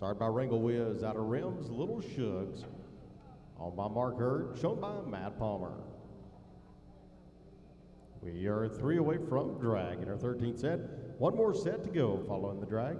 Started by Ringle Wiz out of Rims, Little Shugs. On by Mark Hurd, shown by Matt Palmer. We are three away from drag in our 13th set. One more set to go following the drag.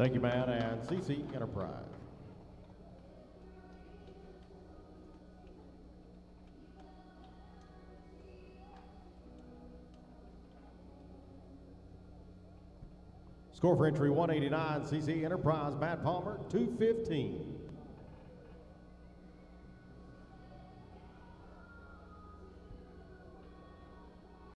Thank you, Matt, and CC Enterprise. Score for entry 189, CC Enterprise, Matt Palmer, 215.